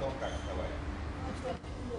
どっかがすい。